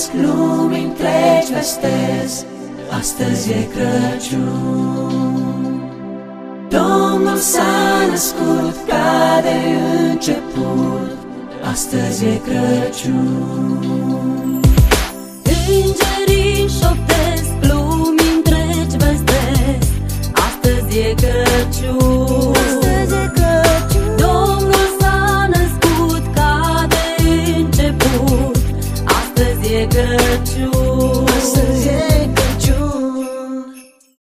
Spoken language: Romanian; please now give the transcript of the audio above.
Vestesc lumii întregi, vestesc Astăzi e Crăciun. Domnul s-a născut ca de început Astăzi e Crăciun. Îngerii șoptesc, lumii întregi vestesc Astăzi e Crăciun. dear girl too.